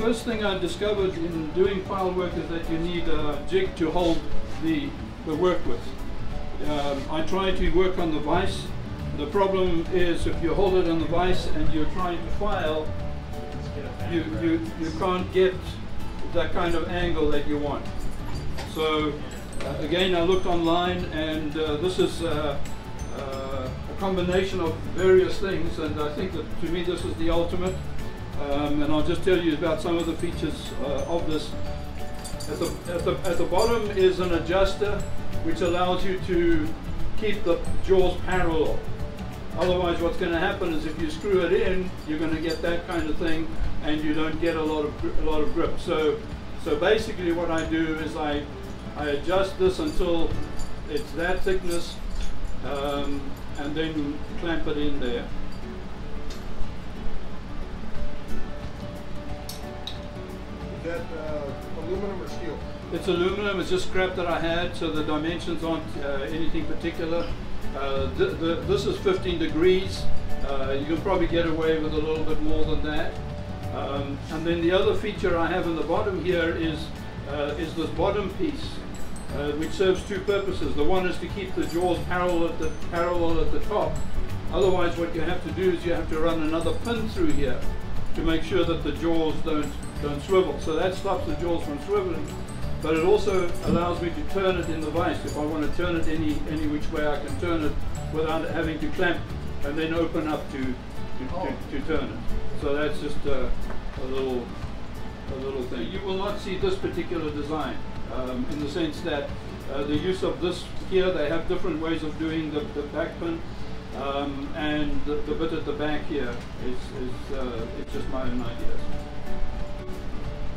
first thing I discovered in doing file work is that you need a jig to hold the, the work with. Um, I try to work on the vise. The problem is if you hold it on the vise and you're trying to file, you, you, you can't get that kind of angle that you want. So uh, again, I looked online and uh, this is uh, uh, a combination of various things and I think that to me this is the ultimate. Um, and I'll just tell you about some of the features uh, of this. At the, at, the, at the bottom is an adjuster which allows you to keep the jaws parallel. Otherwise what's going to happen is if you screw it in, you're going to get that kind of thing and you don't get a lot of, a lot of grip. So, so basically what I do is I, I adjust this until it's that thickness um, and then clamp it in there. Uh, aluminum or steel? It's aluminum, it's just scrap that I had, so the dimensions aren't uh, anything particular. Uh, th this is 15 degrees. Uh, you can probably get away with a little bit more than that. Um, and then the other feature I have in the bottom here is, uh, is this bottom piece, uh, which serves two purposes. The one is to keep the jaws parallel at the, parallel at the top. Otherwise what you have to do is you have to run another pin through here to make sure that the jaws don't, don't swivel. So that stops the jaws from swiveling but it also allows me to turn it in the vise. If I want to turn it any, any which way, I can turn it without having to clamp and then open up to, to, Oh. to, to turn it. So that's just a, a little a little thing. You will not see this particular design um, in the sense that uh, the use of this here, they have different ways of doing the, the back pin. Um, and the, the bit at the back here is, is uh, it's just my own ideas.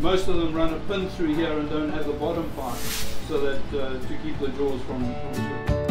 Most of them run a pin through here and don't have the bottom part so that uh, to keep the jaws from, from